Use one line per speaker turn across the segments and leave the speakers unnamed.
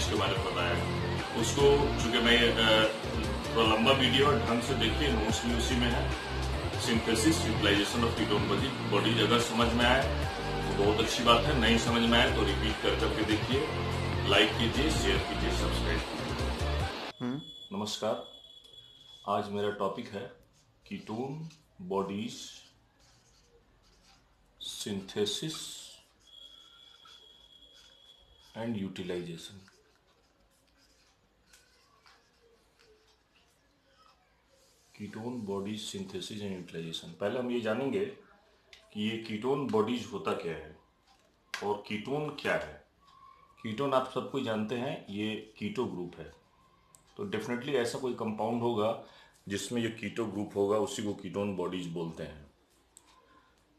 Bodies के बारे में बताया। उसको चूँकि मैं थोड़ा लंबा वीडियो और ढंग से देखिए नोट्स भी उसी में है। Synthesis utilisation of ketone body bodies अगर समझ में आए तो बहुत अच्छी बात है। नहीं समझ में आए तो रिपीट कर करके देखिए। लाइक कीजिए शेयर कीजिए सब्सक्राइब कीजिए। नमस्कार। आज मेरा टॉपिक है ketone bodies synthesis and utilisation ketone bodies synthesis and utilisation पहले हम ये जानेंगे कि ये कीटोन बॉडीज होता क्या है और कीटोन क्या है। कीटोन आप सबको जानते हैं, ये कीटो ग्रुप है। तो डेफिनेटली ऐसा कोई कंपाउंड होगा जिसमें ये कीटो ग्रुप होगा, उसी को कीटोन बॉडीज बोलते हैं।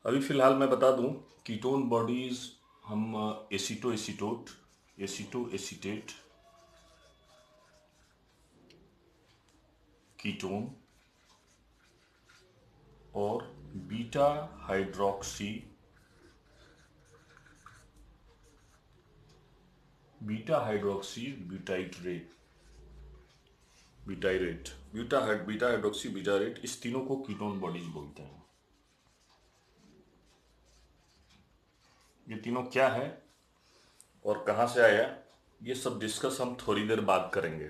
अभी फ़िलहाल मैं बता दूँ कीटोन बॉडीज हम aceto aceto acetoacetate ketone और beta hydroxy beta hydroxy butyrate, butyrate buta beta hydroxy butyrate इस तीनों को कीटोन बॉडीज बोलते हैं। ये तीनों क्या है और कहाँ से आया? ये सब डिस्कस हम थोड़ी देर बाद करेंगे।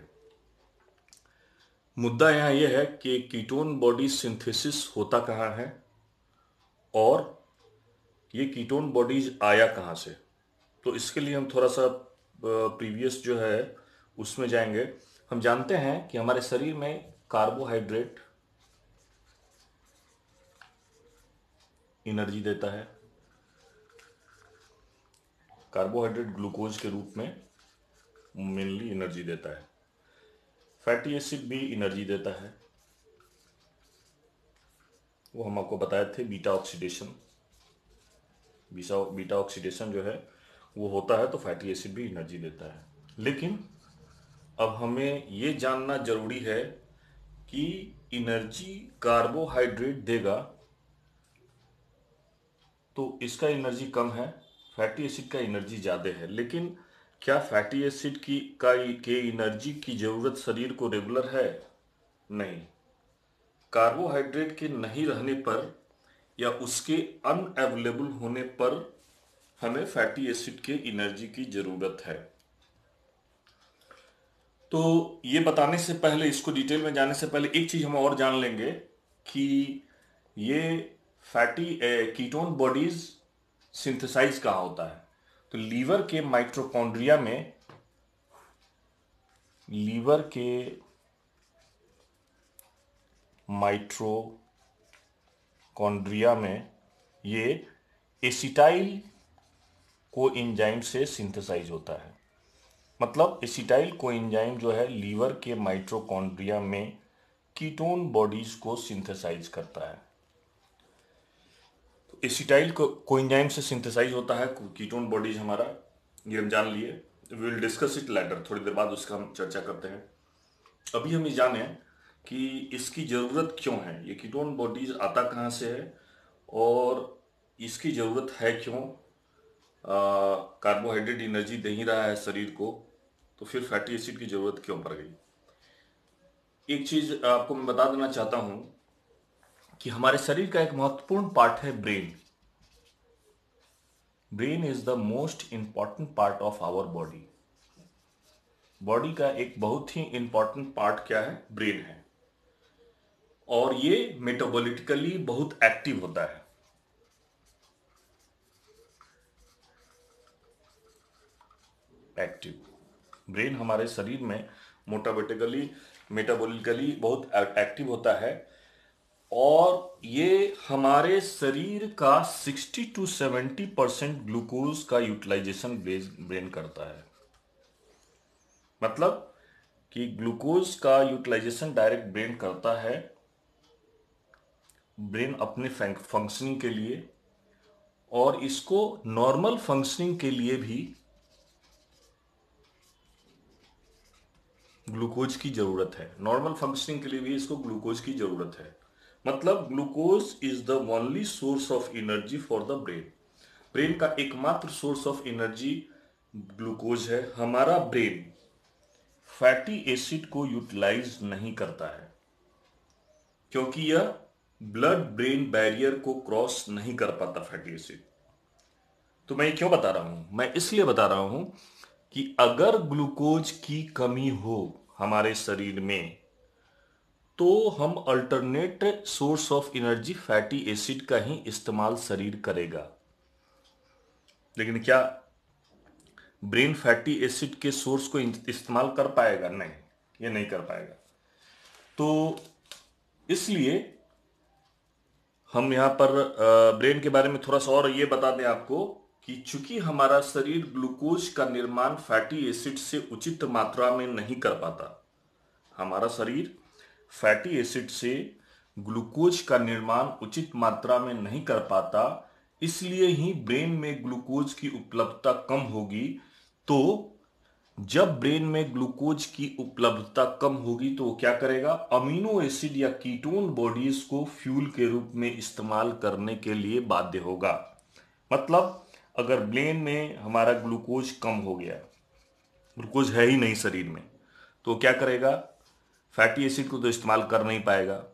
मुद्दा यहाँ यह है कि कीटोन बॉडी सिंथेसिस होता कहाँ है और ये कीटोन बॉडीज आया कहाँ से? तो इसके लिए हम थोड़ा सा प्रीवियस जो है, उसमें जाएँगे। हम जानते हैं कि हमारे शरीर में कार्बोहाइड्रेट एनर्जी देता है। कार्बोहाइड्रेट ग्लूकोज के रूप में मेनली एनर्जी देता है। फैटी एसिड भी एनर्जी देता है। वो हम आपको बताए थे beta oxidation beta beta oxidation जो है, वो होता है तो फैटी एसिड भी एनर्जी देता है। लेकिन अब हमें ये जानना ज़रूरी है कि एनर्जी कार्बोहाइड्रेट देगा तो इसका एनर्जी कम है फैटी एसिड का एनर्जी ज़्यादा है। लेकिन क्या फैटी एसिड की का के एनर्जी की ज़रूरत शरीर को रेगुलर है? नहीं। कार्बोहाइड्रेट के नहीं रहने पर या उसके अनअवेलेबल होने पर हमें फैटी एसिड के एनर्जी की ज़रूरत है। तो ये बताने से पहले, इसको डिटेल में जाने से पहले एक चीज़ हम और जान लेंगे कि ये फैटी कीटोन बॉडीज सिंथेसाइज कहाँ होता है। तो लीवर के माइट्रोकॉन्ड्रिया में, लीवर के माइट्रोकॉन्ड्रिया में ये एसिटाइल को इंजाइम से सिंथेसाइज होता है। मतलब एसिटाइल को इंजाइम जो है लीवर के माइट्रोकॉन्ड्रिया में कीटोन बॉडीज को सिंथेसाइज करता है। एसिटाइल कोइंजाइम से सिंथेसाइज होता है कीटोन बॉडीज हमारा, ये हम जान लिए। विल डिस्कस इट लेटर थोड़ी देर बाद उसका हम चर्चा करते हैं। अभी हम ये जाने कि इसकी ज़रूरत क्यों है? ये कीटोन बॉडीज आता कहाँ से है? और इसकी ज़रूरत है क्यों? कार्बोहाइड्रेट एनर्जी दे ही रहा है शरीर को तो फिर फैटी एसिड की ज़रूरत क्यों पड़ गई? एक चीज़ आपको मैं बता देना चाहता हूँ कि हमारे शरीर का एक महत्वपूर्ण पार्ट है brain brain is the most important part of our body body का एक बहुत ही इंपॉर्टेंट पार्ट क्या है? ब्रेन है. और ये मेटाबोलिटिकली बहुत एक्टिव होता है. एक्टिव ब्रेन हमारे शरीर में मोटाबोटिकली मेटाबोलिकली बहुत एक्टिव होता है. और ये हमारे शरीर का 60 टू 70 परसेंट ग्लूकोज का यूटिलाइजेशन ब्रेन करता है। मतलब कि ग्लूकोज का यूटिलाइजेशन डायरेक्ट ब्रेन करता है, ब्रेन अपने फंक्शनिंग के लिए, और इसको नॉर्मल फंक्शनिंग के लिए भी ग्लूकोज की ज़रूरत है। नॉर्मल फंक्शनिंग के लिए भी इसको ग्लूकोज की ज़रूरत है। मतलब glucose is the only source of energy for the brain brain का एकमात्र सोर्स ऑफ़ एनर्जी ग्लूकोज है, हमारा ब्रेन फैटी एसिड को यूटिलाइज नहीं करता है, क्योंकि यह ब्लड ब्रेन बैरियर को क्रॉस नहीं कर पाता फैटी एसिड तो मैं क्यों बता रहा हूँ? मैं इसलिए बता रहा हूँ कि अगर ग्लूकोज की कमी हो हमारे शरीर में तो हम alternate source of energy fatty acid का ही इस्तेमाल शरीर करेगा। लेकिन क्या ब्रेन फैटी एसिड के सोर्स को इस्तेमाल कर पाएगा? नहीं, ये नहीं कर पाएगा। तो इसलिए हम यहाँ पर ब्रेन के बारे में थोड़ा सा और ये बता दें आपको कि चूँकि हमारा शरीर ग्लूकोज का निर्माण फैटी एसिड से उचित मात्रा में नहीं कर पाता, हमारा शरीर फैटी एसिड से ग्लूकोज का निर्माण उचित मात्रा में नहीं कर पाता, इसलिए ही ब्रेन में ग्लूकोज की उपलब्धता कम होगी। तो जब ब्रेन में ग्लूकोज की उपलब्धता कम होगी तो वो क्या करेगा? अमीनो एसिड या कीटोन बॉडीज को फ्यूल के रूप में इस्तेमाल करने के लिए बाध्य होगा। मतलब अगर ब्रेन में हमारा ग्लूकोज कम हो गया ग्लूकोज है ही नहीं शरीर में तो क्या करेगा? फैटी एसिड को तो इस्तेमाल कर नहीं पाएगा।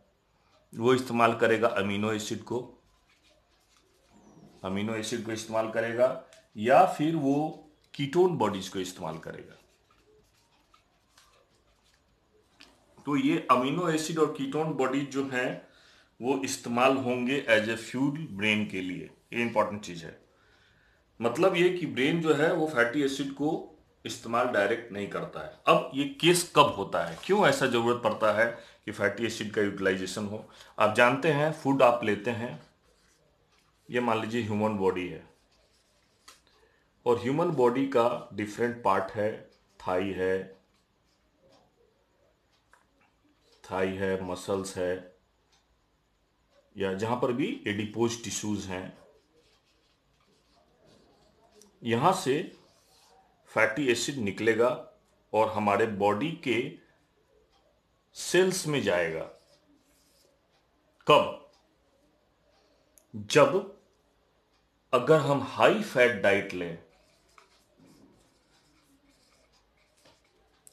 वो इस्तेमाल करेगा अमीनो एसिड को। अमीनो एसिड को इस्तेमाल करेगा या फिर वो कीटोन बॉडीज को इस्तेमाल करेगा। तो ये अमीनो एसिड और कीटोन बॉडीज जो हैं, वो इस्तेमाल होंगे एज ए फ्यूल ब्रेन के लिए। ये इंपॉर्टेंट चीज़ है। मतलब ये कि ब्रेन जो है, वो फैटी एसिड को इस्तेमाल डायरेक्ट नहीं करता है। अब ये केस कब होता है? क्यों ऐसा ज़रूरत पड़ता है कि फैटी एसिड का यूटिलाइजेशन हो? आप जानते हैं फ़ूड आप लेते हैं, ये मान लीजिए ह्यूमन बॉडी है। और ह्यूमन बॉडी का डिफरेंट पार्ट है थाई है थाई है मसल्स है, या जहाँ पर भी एडिपोज टिश्यूज हैं, यहाँ से फैटी एसिड निकलेगा और हमारे बॉडी के सेल्स में जाएगा। कब? जब अगर हम हाई फैट डाइट लें।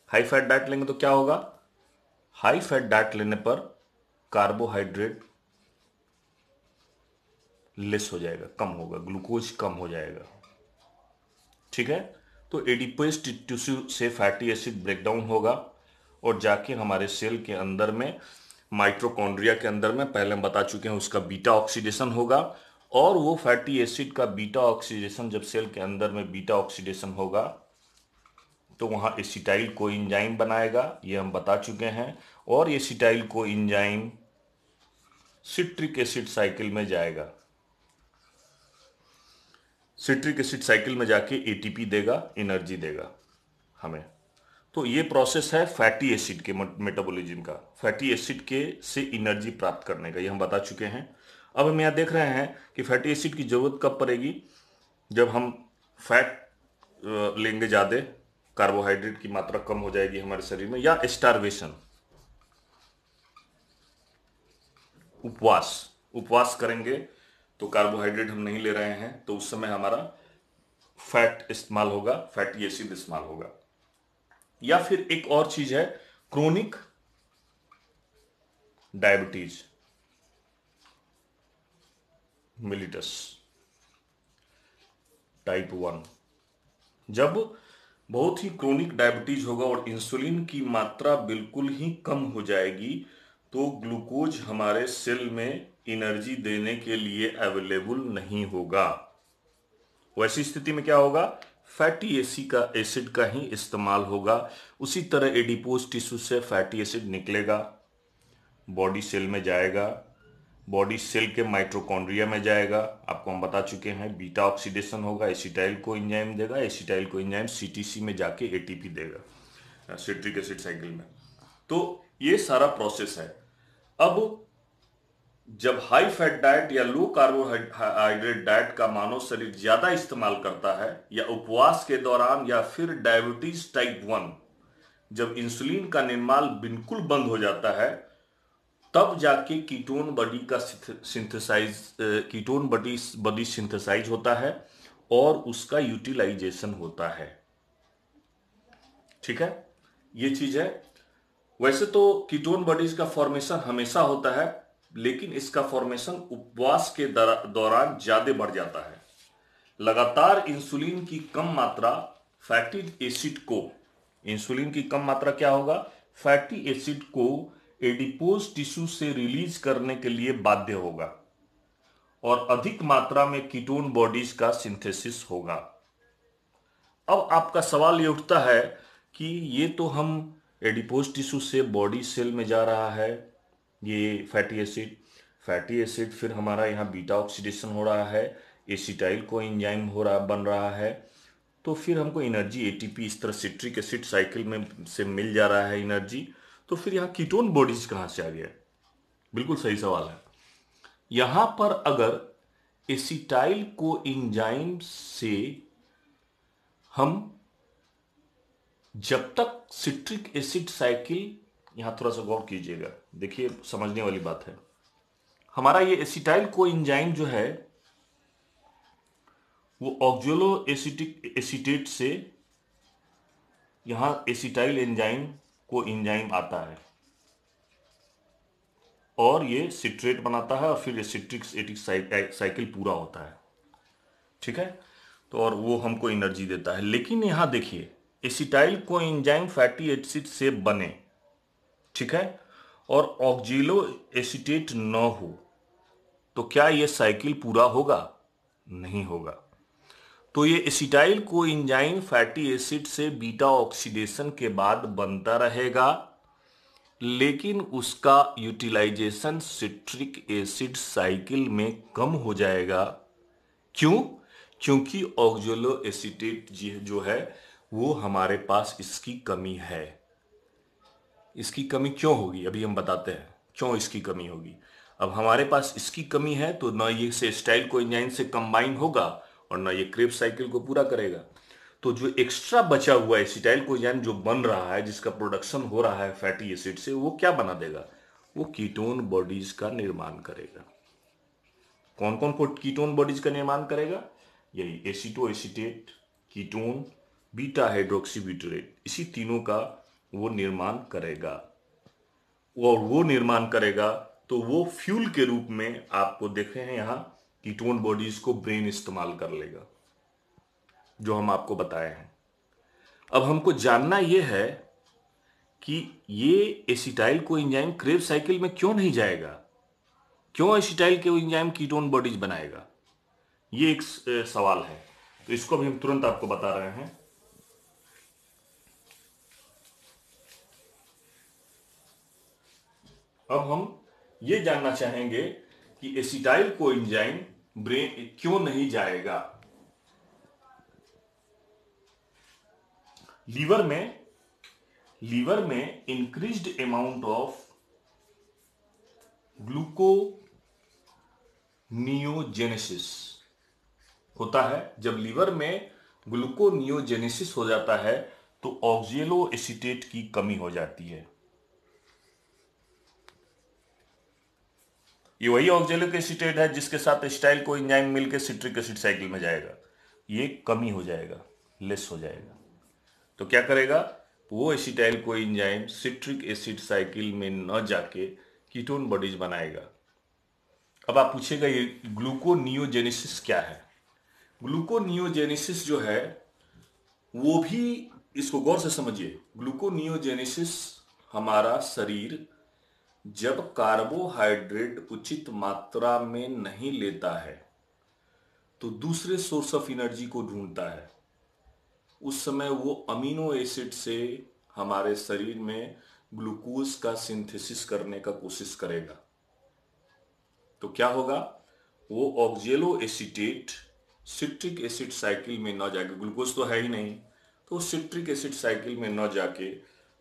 हाई फैट डाइट लेंगे तो क्या होगा? हाई फैट डाइट लेने पर कार्बोहाइड्रेट लेस हो जाएगा, कम होगा ग्लूकोज कम हो जाएगा। ठीक है? तो एडिपोज टिश्यू से फैटी एसिड ब्रेकडाउन होगा और जाके हमारे सेल के अंदर में माइट्रोकॉन्ड्रिया के अंदर में, पहले हम बता चुके हैं उसका बीटा ऑक्सीडेशन होगा और वो फैटी एसिड का बीटा ऑक्सीडेशन जब सेल के अंदर में बीटा ऑक्सीडेशन होगा तो वहाँ एसिटाइल को इंजाइम बनाएगा, ये हम बता चुके हैं, और ये सिटाइल को इंजाइम सिट्रिक एसिड साइकिल में जाएगा। सिट्रिक एसिड साइकिल में जाके एटीपी देगा एनर्जी देगा हमें। तो ये प्रोसेस है फैटी एसिड के मेटाबॉलिज्म का। फैटी एसिड के से एनर्जी प्राप्त करने का, ये हम बता चुके हैं। अब हम यहाँ देख रहे हैं कि फैटी एसिड की ज़रूरत कब पड़ेगी? जब हम फैट लेंगे ज़्यादा कार्बोहाइड्रेट की मात्रा कम हो जाएगी हमारे शरीर में, या स्टारवेशन उपवास। उपवास करेंगे तो कार्बोहाइड्रेट हम नहीं ले रहे हैं तो उस समय हमारा फैट इस्तेमाल होगा फैटी एसिड इस्तेमाल होगा। या फिर एक और चीज़ है chronic diabetes mellitus type one जब बहुत ही क्रोनिक डायबिटीज़ होगा और इंसुलिन की मात्रा बिल्कुल ही कम हो जाएगी तो ग्लूकोज हमारे सेल में एनर्जी देने के लिए अवेलेबल नहीं होगा। वैसी स्थिति में क्या होगा? फैटी एसिड का एसिड का ही इस्तेमाल होगा। उसी तरह एडिपोज टिश्यू से फैटी एसिड निकलेगा। बॉडी सेल में जाएगा। बॉडी सेल के माइट्रोकॉन्ड्रिया में जाएगा। आपको हम बता चुके हैं बीटा ऑक्सीडेशन होगा एसिटाइल को इंजाइम देगा एसिटाइल को इंजाइम सीटीसी में जाके एटीपी देगा। सिट्रिक एसिड साइकिल में। तो ये सारा प्रोसेस है। अब जब हाई फैट डाइट या लो कार्बोहाइड्रेट डाइट का मानव शरीर ज़्यादा इस्तेमाल करता है या उपवास के दौरान या फिर डायबिटीज़ टाइप वन जब इंसुलिन का निर्माण बिल्कुल बंद हो जाता है, तब जाके कीटोन बॉडी का synthesise ketone body body synthesise होता है और उसका यूटिलाइजेशन होता है। ठीक है? ये चीज़ है। वैसे तो कीटोन बॉडीज का फॉर्मेशन हमेशा होता है लेकिन इसका फॉर्मेशन उपवास के दौरान ज़्यादा बढ़ जाता है। लगातार इंसुलिन की कम मात्रा फैटी एसिड को इंसुलिन की कम मात्रा क्या होगा? फैटी एसिड को एडिपोज टिश्यू से रिलीज़ करने के लिए बाध्य होगा और अधिक मात्रा में कीटोन बॉडीज का सिंथेसिस होगा। अब आपका सवाल ये उठता है कि ये तो हम एडिपोज टिश्यू से बॉडी सेल में जा रहा है ये फैटी एसिड फैटी एसिड फिर हमारा यहाँ बीटा ऑक्सीडेशन हो रहा है एसिटाइल को इंजाइम हो रहा, बन रहा है। तो फिर हमको एनर्जी एटीपी इस तरह सिट्रिक एसिड साइकिल में से मिल जा रहा है एनर्जी तो फिर यहाँ कीटोन बॉडीज कहाँ से आ गया? बिल्कुल सही सवाल है। यहाँ पर अगर एसिटाइल को इंजाइम से हम जब तक सिट्रिक एसिड साइकिल यहाँ थोड़ा सा गौर कीजिएगा। देखिए, समझने वाली बात है। हमारा ये एसिटाइल को इंजाइम जो है, वो ऑक्जोलो एसिटिक एसिटेट से यहाँ एसिटाइल एंजाइम को इंजाइम आता है। और ये सिट्रेट बनाता है और फिर ये सिट्रिक एटिक साइकिल पूरा होता है। ठीक है? तो और वो हमको एनर्जी देता है। लेकिन यहाँ देखिए, acetyl co enzyme fatty acid से बने। ठीक है? और ऑक्जिलो एसिटेट न हो तो क्या यह साइकिल पूरा होगा? नहीं होगा। तो ये acetyl coenzyme fatty acid से बीटा ऑक्सीडेशन के बाद बनता रहेगा, लेकिन उसका यूटिलाइजेशन सिट्रिक एसिड साइकिल में कम हो जाएगा। क्यों? क्योंकि ऑक्जोलो एसिटेट जो है, वो हमारे पास इसकी कमी है। इसकी कमी क्यों होगी? अभी हम बताते हैं, क्यों इसकी कमी होगी? अब हमारे पास इसकी कमी है तो न ये से स्टाइल को इंजाइन से कंबाइन होगा और न ये क्रेप साइकिल को पूरा करेगा। तो जो एक्स्ट्रा बचा हुआ एसिटाइल को इंजाइन जो बन रहा है, जिसका प्रोडक्शन हो रहा है फैटी एसिड से, वो क्या बना देगा? वो कीटोन बॉडीज का निर्माण करेगा। कौन कौन कीटोन बॉडीज का निर्माण करेगा? यही acetoacetate ketone, beta hydroxybutyrate इसी तीनों का वो निर्माण करेगा। और वो निर्माण करेगा तो वो फ्यूल के रूप में आपको देख रहे हैं यहाँ कीटोन बॉडीज को ब्रेन इस्तेमाल कर लेगा, जो हम आपको बताए हैं। अब हमको जानना यह है कि ये एसिटाइल को इंजाइम क्रेब साइकिल में क्यों नहीं जाएगा? क्यों एसिटाइल के इंजाइम कीटोन बॉडीज बनाएगा? ये एक सवाल है। तो इसको भी हम तुरंत आपको बता रहे हैं। अब हम ये जानना चाहेंगे कि एसिटाइल को इंजाइम ब्रेन क्यों नहीं जाएगा? लीवर में लीवर में इंक्रीज्ड अमाउंट ऑफ़ ग्लूकोनियोजेनेसिस होता है। जब लीवर में ग्लूकोनियोजेनेसिस हो जाता है तो ऑक्जेलो एसिटेट की कमी हो जाती है। ये वही ऑक्जेलिक एसिटेट है जिसके साथ स्टाइल को इंजाइम मिलकर सिट्रिक एसिड साइकिल में जाएगा। ये कमी हो जाएगा, लेस हो जाएगा। तो क्या करेगा? वो acetyl co enzyme citric acid cycle में न जाके कीटोन बॉडीज बनाएगा। अब आप पूछेगा ये ग्लूकोनियोजेनेसिस क्या है? ग्लूकोनियोजेनेसिस जो है, वो भी इसको गौर से समझिए। ग्लूकोनियोजेनेसिस हमारा शरीर जब कार्बोहाइड्रेट उचित मात्रा में नहीं लेता है तो दूसरे सोर्स ऑफ़ एनर्जी को ढूंढता है। उस समय वो अमीनो एसिड से हमारे शरीर में ग्लूकोज का सिंथेसिस करने का कोशिश करेगा। तो क्या होगा? वो oxaloacetate, citric acid cycle में न जाके, ग्लूकोज तो है ही नहीं तो सिट्रिक एसिड साइकिल में न जाके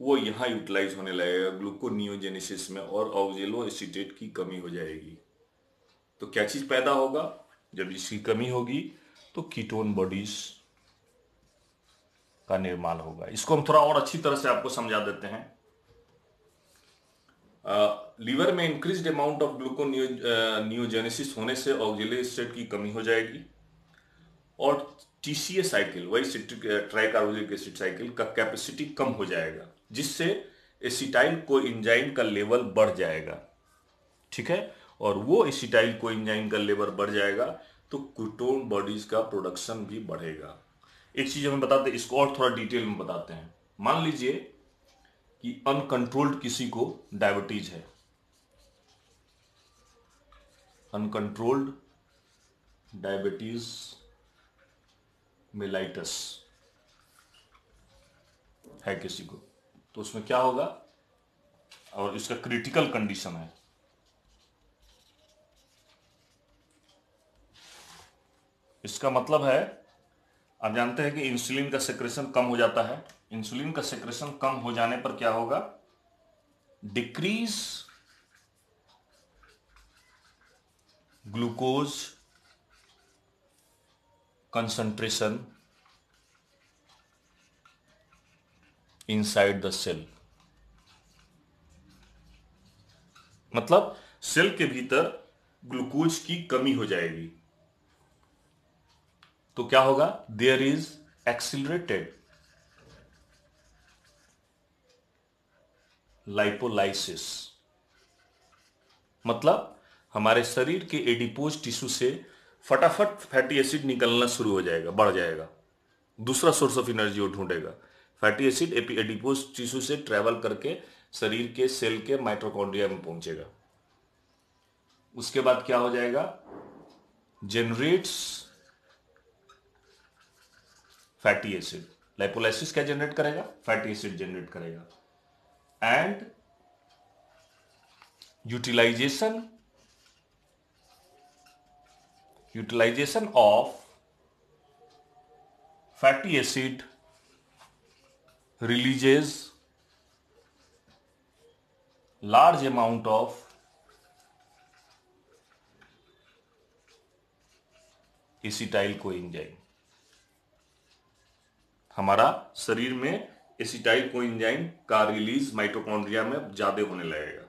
वो यहाँ यूटिलाइज होने लगेगा ग्लूकोनियोजेनेसिस में, और ऑक्जेलो एसिटेट की कमी हो जाएगी। तो क्या चीज़ पैदा होगा? जब इसकी कमी होगी तो कीटोन बॉडीज का निर्माण होगा। इसको हम थोड़ा और अच्छी तरह से आपको समझा देते हैं। लीवर में इंक्रीज अमाउंट ऑफ़ ग्लूकोनियोजेनेसिस होने से ऑक्जेलो एसिड की कमी हो जाएगी। और टीसीए साइकिल वही ट्राइकार्बोजिक एसिड साइकिल का कैपेसिटी कम हो जाएगा। जिससे एसिटाइल को इंजाइन का लेवल बढ़ जाएगा। ठीक है? और वो एसिटाइल को इंजाइन का लेवल बढ़ जाएगा तो कीटोन बॉडीज का प्रोडक्शन भी बढ़ेगा। एक चीज़ हमें बताते हैं, इसको और थोड़ा डिटेल में बताते हैं। मान लीजिए कि अनकंट्रोल्ड किसी को डायबिटीज़ है। अनकंट्रोल्ड डायबिटीज़ मेलाइटस है किसी को। तो उसमें क्या होगा? और इसका क्रिटिकल कंडीशन है। इसका मतलब है, आप जानते हैं कि इंसुलिन का सेक्रेशन कम हो जाता है। इंसुलिन का सेक्रेशन कम हो जाने पर क्या होगा? Decrease glucose concentration inside the cell मतलब सेल के भीतर ग्लूकोज की कमी हो जाएगी। तो क्या होगा? देयर इज़ एक्सिलरेटेड लाइपोलाइसिस मतलब हमारे शरीर के एडिपोज टिश्यू से फटाफट फैटी एसिड निकलना शुरू हो जाएगा, बढ़ जाएगा। दूसरा सोर्स ऑफ़ एनर्जी वो ढूंढेगा। फैटी एसिड एडिपोज टिश्यू से ट्रेवल करके शरीर के सेल के माइट्रोकॉन्ड्रिया में पहुंचेगा। उसके बाद क्या हो जाएगा? जनरेट्स फैटी एसिड लाइपोलाइसिस क्या जनरेट करेगा? फैटी एसिड जनरेट करेगा। And utilization utilization of fatty acid releases large amount of acetyl coenzyme हमारा शरीर में एसिटाइल को इंजाइम का रिलीज़ माइटोकॉन्ड्रिया में ज़्यादा होने लगेगा।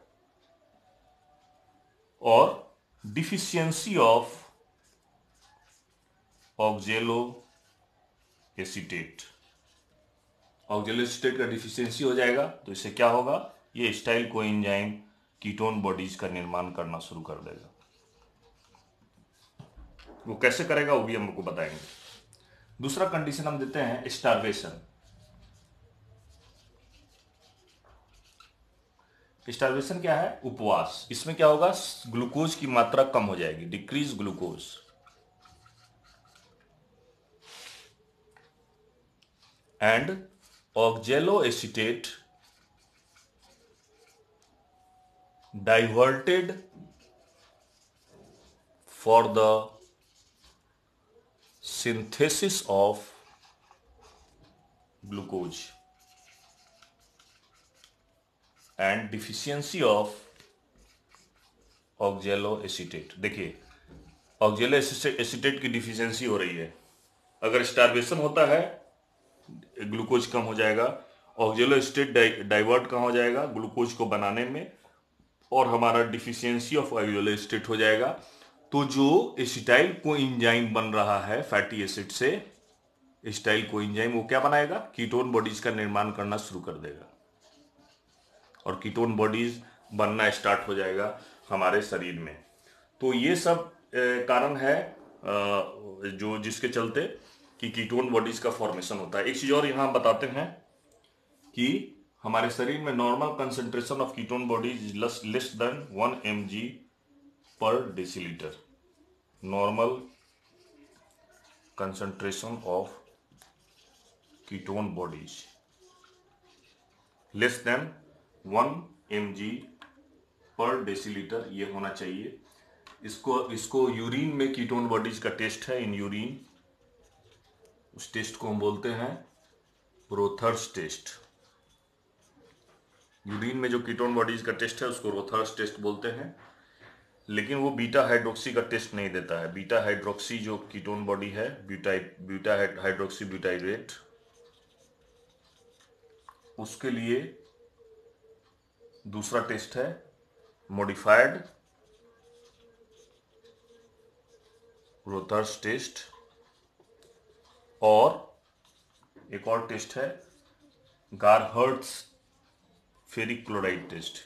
और deficiency of oxaloacetate oxaloacetate का डिफिशियंसी हो जाएगा तो इससे क्या होगा? ये style coenzyme ketone bodies का निर्माण करना शुरू कर देगा। वो कैसे करेगा, वो भी हम हमको बताएँगे। दूसरा कंडीशन हम देते हैं स्टारवेशन स्टारवेशन क्या है? उपवास। इसमें क्या होगा? ग्लूकोज की मात्रा कम हो जाएगी decrease glucose and oxaloacetate diverted for the synthesis of glucose and deficiency of oxaloacetate देखिए ऑक्जेलो एसिटेट की डिफिशियंसी हो रही है। अगर स्टारवेशन होता है ग्लूकोज कम हो जाएगा ऑक्जेलो एसिटेट डाइवर्ट कहाँ हो जाएगा? ग्लूकोज को बनाने में और हमारा डिफिशियंसी ऑफ़ ऑक्जेलो एसिटेट हो जाएगा। तो जो एसिटाइल को इंजाइम बन रहा है फैटी एसिड से एसिटाइल को इंजाइम वो क्या बनाएगा? कीटोन बॉडीज का निर्माण करना शुरू कर देगा। और कीटोन बॉडीज बनना स्टार्ट हो जाएगा हमारे शरीर में। तो ये सब कारण है जो जिसके चलते कि कीटोन बॉडीज का फॉर्मेशन होता है। एक चीज़ और यहाँ बताते हैं कि हमारे शरीर में normal concentration of ketone bodies less than one M per deciliter normal concentration of ketone bodies less than 1 mg per deciliter ये होना चाहिए। इसको इसको यूरिन में कीटोन बॉडीज का टेस्ट है इन यूरिन उस टेस्ट को हम बोलते हैं रोथर्स टेस्ट। यूरिन में जो कीटोन बॉडीज का टेस्ट है, उसको रोथर्स टेस्ट बोलते हैं। लेकिन वो बीटा हाइड्रोक्सी का टेस्ट नहीं देता है। बीटा हाइड्रोक्सी जो कीटोन बॉडी है बीटा बीटा हाइड्रोक्सी ब्यूटाइरेट उसके लिए दूसरा टेस्ट है मॉडिफाइड रोथर्स टेस्ट। और एक और टेस्ट है गारहर्ट्स फेरिक क्लोराइड टेस्ट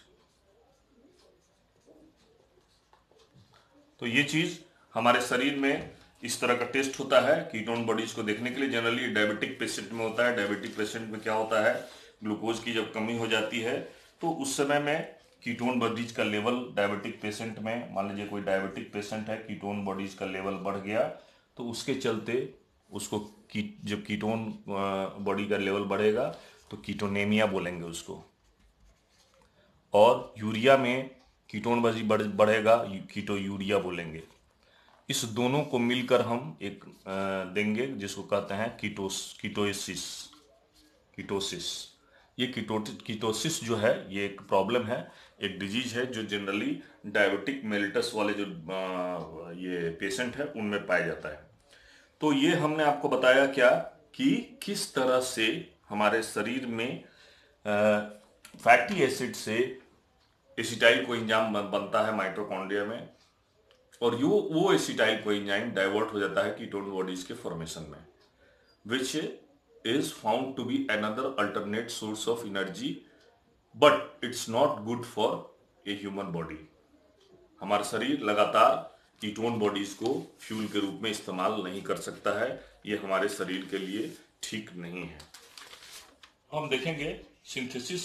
तो ये चीज़ हमारे शरीर में इस तरह का टेस्ट होता है कीटोन बॉडीज को देखने के लिए जनरली डायबिटिक पेशेंट में होता है। डायबिटिक पेशेंट में क्या होता है? ग्लूकोज की जब कमी हो जाती है तो उस समय में कीटोन बॉडीज का लेवल डायबिटिक पेशेंट में, मान लीजिए कोई डायबिटिक पेशेंट है कीटोन बॉडीज का लेवल बढ़ गया तो उसके चलते उसको की जब कीटोन बॉडी का लेवल बढ़ेगा तो कीटोनेमिया बोलेंगे उसको। और यूरिया में कीटोन बॉडी बढ़ेगा कीटो यूरिया बोलेंगे। इस दोनों को मिलकर हम एक देंगे, जिसको कहते हैं कीटोस, कीटोसिस कीटोसिस। ये कीटो, कीटोसिस जो है, ये एक प्रॉब्लम है, एक डिज़ीज़ है, जो जनरली डायबिटिक मेलिटस वाले जो ये पेशेंट है, उनमें पाया जाता है। तो ये हमने आपको बताया क्या कि किस तरह से हमारे शरीर में फैटी एसिड से एसिटाइल को इंजाम बनता है माइट्रोकॉन्ड्रिया में। और यो, वो एसिटाइल को इंजाइम डाइवर्ट हो जाता है कीटोन बॉडीज के फॉर्मेशन में which is found to be another alternate source of energy but it's not good for a human body हमारा शरीर लगातार कीटोन बॉडीज को फ्यूल के रूप में इस्तेमाल नहीं कर सकता है। ये हमारे शरीर के लिए ठीक नहीं है। हम देखेंगे, सिंथेसिस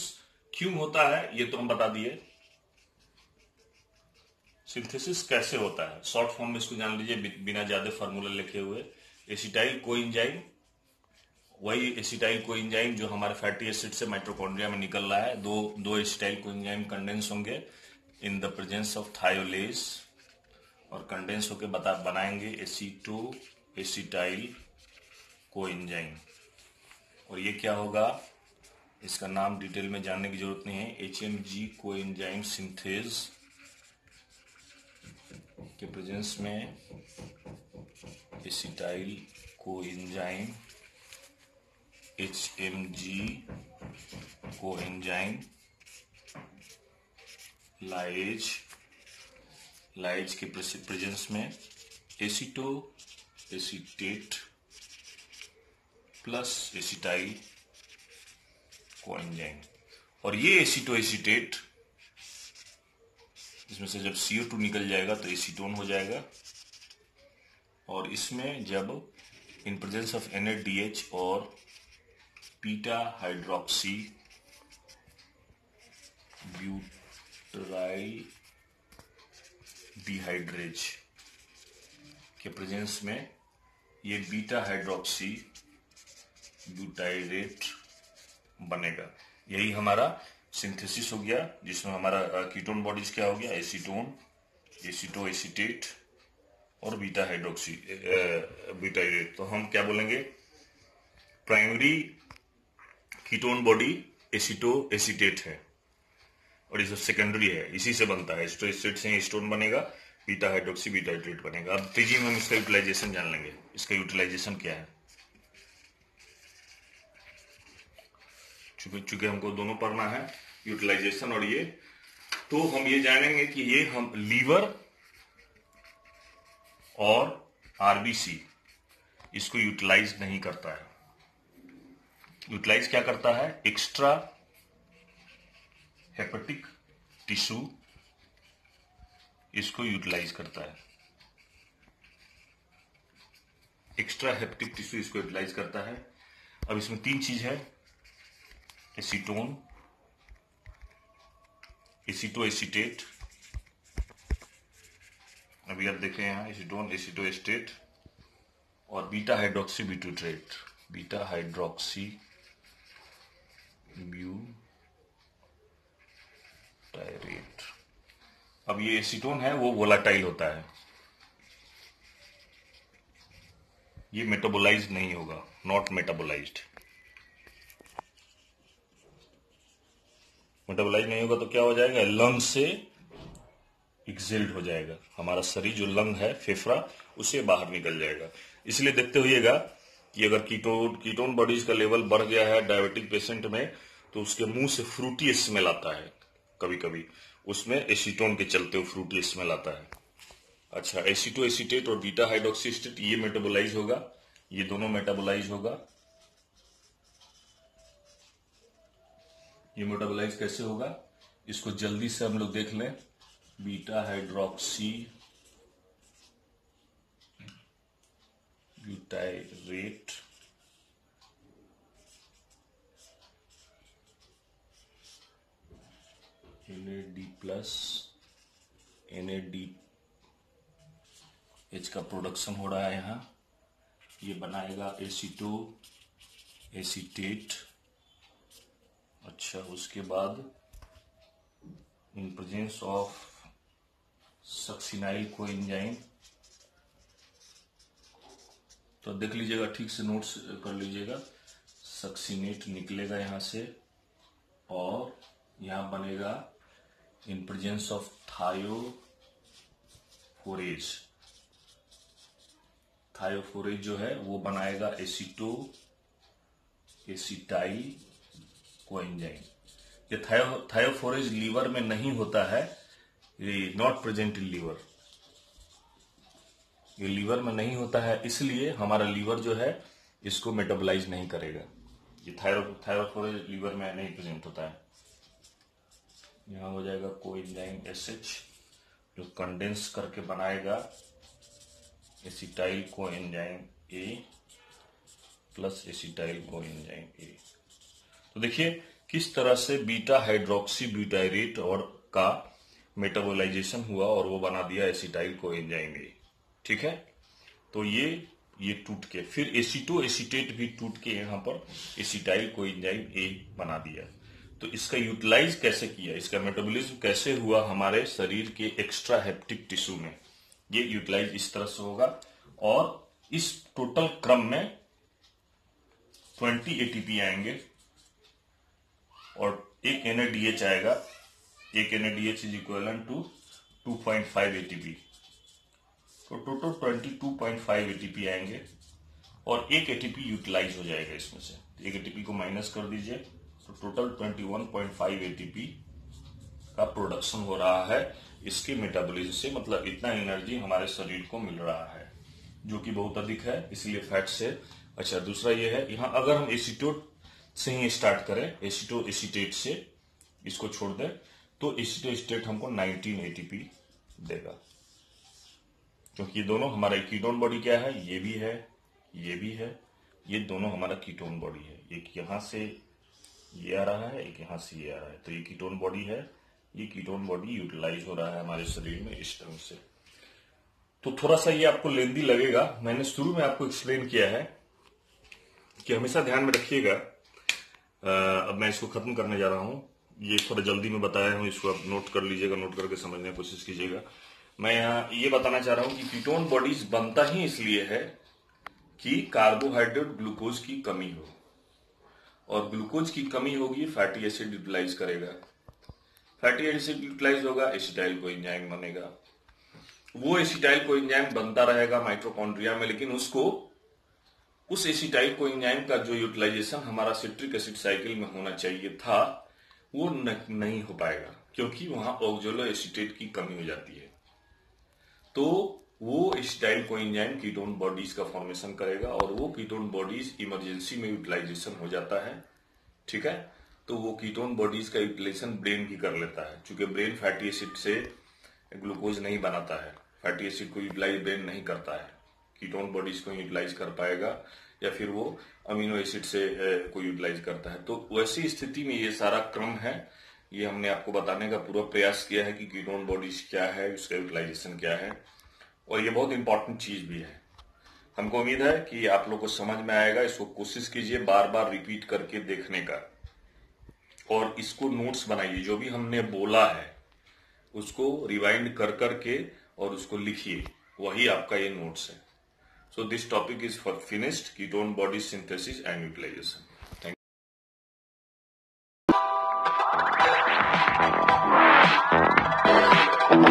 क्यों होता है, ये तो हम बता दिए। सिंथेसिस कैसे होता है? शॉर्ट फॉर्म में इसको जान लीजिए बिना ज़्यादा फॉर्मूला लिखे हुए। एसिटाइल को इंजाइम वही एसिटाइल को इंजाइम जो हमारे फैटी एसिड से माइट्रोकॉन्ड्रिया में निकल रहा है। दो दो एसिटाइल को इंजाइम कंडेंस होंगे। In the presence of thiolase और कंडेंस होकर बता, बनाएँगे एसीटो एसीटाइल को इंजाइम और ये क्या होगा? इसका नाम डिटेल में जानने की ज़रूरत नहीं है। H M G coenzyme synthase के प्रेजेंस में acetyl coenzyme H M G coenzyme lyase lyase के प्रेजेंस में एसिटो एसिटेट प्लस एसिटाइल कोएंजाइम और ये एसिटो एसिटेट इसमें से जब सीओ टू निकल जाएगा तो एसीटोन हो जाएगा। और इसमें जब इन प्रेजेंस ऑफ़ एन और बीटा हाइड्रोक्सी ब्यूटराइल डिहाइड्रेज के प्रेजेंस में ये बीटा हाइड्रोक्सी ब्यूटाइरेट बनेगा। यही हमारा सिंथेसिस हो गया, जिसमें हमारा कीटोन बॉडीज क्या हो गया? एसीटोन एसीटो एसीटेट और बीटा हाइड्रोक्सी ब्यूटाइरेट तो हम क्या बोलेंगे? Primary ketone body acetoacetate है। और ये सब सेकेंडरी है। इसी से बनता है। एसिटेट से स्टोन बनेगा बीटा हाइड्रोक्सी बीटा हाइड्रेट बनेगा। अब तेज़ी में हम इसका यूटिलाइजेशन जान लेंगे। इसका यूटिलाइजेशन क्या है? चूँकि हमको दोनों पढ़ना है यूटिलाइजेशन और ये तो हम ये जानेंगे कि ये हम लीवर और आरबीसी इसको यूटिलाइज नहीं करता है। यूटिलाइज क्या करता है? एक्स्ट्रा हेपेटिक टिश्यू इसको यूटिलाइज करता है। एक्स्ट्रा हेपेटिक टिश्यू इसको यूटिलाइज करता है। अब इसमें तीन चीज़ है। एसीटोन एसिटो एसिटेट अभी आप देखें यहाँ एसिटोन एसिटो एस्टेट और beta hydroxybutyrate beta hydroxy butyrate अब ये एसीटोन है, वो वोलाटाइल होता है। ये मेटाबोलाइज नहीं होगा नॉट मेटाबोलाइज्ड मेटाबोलाइज नहीं होगा तो क्या हो जाएगा? लंग से एक्सिल्ड हो जाएगा। हमारा शरीर, जो लंग है, फेफड़ा उसे बाहर निकल जाएगा। इसलिए देखते हुएगा कि अगर कीटोन कीटोन बॉडीज का लेवल बढ़ गया है डायबिटिक पेशेंट में तो उसके मुँह से फ्रूटी स्मेल आता है। कभी कभी उसमें एसीटोन के चलते हुए फ्रूटी स्मेल आता है। अच्छा एसीटो एसीटेट और बीटा हाइड्रोक्सीस्टेट ये मेटाबोलाइज होगा। ये दोनों मेटाबोलाइज होगा। ये मेटाबोलाइज कैसे होगा? इसको जल्दी से हम लोग देख लें। Beta hydroxybutyrate D plus N A D H का प्रोडक्शन हो रहा है यहाँ। ये बनाएगा एसीटो एसीटेट अच्छा उसके बाद in presence of succinyl coenzyme तो देख लीजिएगा, ठीक से नोट्स कर लीजिएगा। सक्सीनेट निकलेगा यहाँ से और यहाँ बनेगा इन प्रेजेंस ऑफ़ थायोफोरेज थायोफोरेज जो है, वो बनाएगा एसिटो एसिटाइल को एंजाइम ये थायो थायोफोरेज लीवर में नहीं होता है, ये नॉट प्रेजेंट इन लीवर ये लीवर में नहीं होता है, इसलिए हमारा लीवर जो है, इसको मेटाबोलाइज नहीं करेगा। ये थायरो थायरोफोरेज लीवर में नहीं प्रेजेंट होता है। यहाँ हो जाएगा को एंजाइम एस एच जो कंडेंस करके बनाएगा। Acetyl coenzyme A plus acetyl coenzyme A तो देखिए, किस तरह से बीटा हाइड्रोक्सी ब्यूटाइरेट और का मेटाबोलाइजेशन हुआ और वो बना दिया एसिटाइल को एंजाइम ए ठीक है? तो ये ये टूट के फिर एसिटो एसिटेट भी टूट के यहाँ पर एसिटाइल को एंजाइम ए बना दिया। तो इसका यूटिलाइज कैसे किया? इसका मेटाबॉलिज्म कैसे हुआ हमारे शरीर के एक्स्ट्रा हेप्टिक टिश्यू में? ये यूटिलाइज इस तरह से होगा। और इस टोटल क्रम में 20 एटीपी आएँगे। और एक एनएडीएच आएगा। एक NADH is equal to 2.5 ATP तो टोटल 22.5 एटीपी आएँगे। और एक एटीपी यूटिलाइज हो जाएगा इसमें से। एक एटीपी को माइनस कर दीजिए। तो टोटल 21.5 एटीपी का प्रोडक्शन हो रहा है। इसके मेटाबॉलिज्म से मतलब इतना एनर्जी हमारे शरीर को मिल रहा है, जो कि बहुत अधिक है, इसलिए फैट से। अच्छा दूसरा ये है, यहाँ अगर हम एसिटोट से ही स्टार्ट करें एसिटो एसिटेट से इसको छोड़ दें तो एसिटो स्टेट हमको 19 एटीपी देगा। क्योंकि ये दोनों हमारा कीटोन बॉडी क्या है? ये भी है, ये भी है, ये दोनों हमारा कीटोन बॉडी है। एक यहाँ से ये आ रहा है? एक यहाँ से ये आ रहा है। तो ये कीटोन बॉडी है। ये कीटोन बॉडी यूटिलाइज हो रहा है हमारे शरीर में इस तरह से। तो थोड़ा सा ये आपको लेंदी लगेगा। मैंने शुरू में आपको एक्सप्लेन किया है कि हमेशा ध्यान में रखिएगा। अब मैं इसको खत्म करने जा रहा हूँ। ये थोड़ा जल्दी में बताया हूँ, इसको आप नोट कर लीजिएगा नोट करके समझने की कोशिश कीजिएगा। मैं यहाँ ये बताना चाह रहा हूँ कि कीटोन बॉडीज बनता ही इसलिए है कि कार्बोहाइड्रेट ग्लूकोज की कमी हो। और ग्लूकोज की कमी होगी फैटी एसिड यूटिलाइज करेगा। फैटी एसिड यूटिलाइज होगा एसिटाइल को इंजाइम बनेगा। वो एसिटाइल को इंजाइम बनता रहेगा माइट्रोकॉन्ड्रिया में, लेकिन उसको, उस एसिटाइल को इंजाइम का जो यूटिलाइजेशन हमारा सिट्रिक एसिड साइकिल में होना चाहिए था, वो नहीं हो पाएगा, क्योंकि वहाँ ऑक्जोलो एसिटेट की कमी हो जाती है। तो वो acetyl coenzyme ketone bodies का फॉर्मेशन करेगा और वो कीटोन बॉडीज इमरजेंसी में यूटिलाइजेशन हो जाता है, ठीक है? तो वो कीटोन बॉडीज का यूटिलाइजेशन ब्रेन भी कर लेता है क्योंकि ब्रेन फैटी एसिड से ग्लूकोज नहीं बनाता है। फैटी एसिड को यूटिलाइज ब्रेन नहीं करता है। कीटोन बॉडीज को यूटिलाइज कर पाएगा, या फिर वो अमीनो एसिड से को यूटिलाइज करता है। तो वैसी स्थिति में ये सारा क्रम है। ये हमने आपको बताने का पूरा प्रयास किया है कि कीटोन बॉडीज क्या है, उसका यूटिलाइजेशन क्या है। और ये बहुत इंपॉर्टेंट चीज़ भी है। हमको उम्मीद है कि आप लोग को समझ में आएगा, इसको कोशिश कीजिए बार बार रिपीट करके देखने का। और इसको नोट्स बनाइए, जो भी हमने बोला है, उसको रिवाइंड कर करके और उसको लिखिए। वही आपका ये नोट्स है। So this topic is for finished ketone body synthesis and utilization